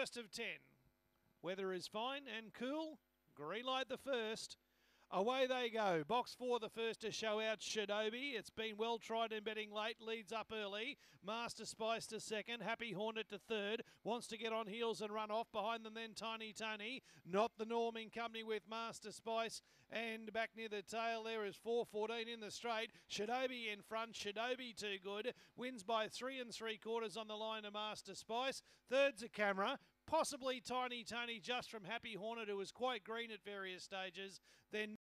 First of 10. Weather is fine and cool. Green light the first. Away they go. Box four, the first to show out Shinobi. It's been well tried in betting late. Leads up early. Master Spice to second. Happy Hornet to third. Wants to get on heels and run off. Behind them then Tiny Tony. Not the norm in company with Master Spice. And back near the tail there is 414 in the straight. Shinobi in front. Shinobi too good. Wins by three and three quarters on the line of Master Spice. Third's a camera possibly Tiny Tony just from Happy Hornet, who was quite green at various stages. Then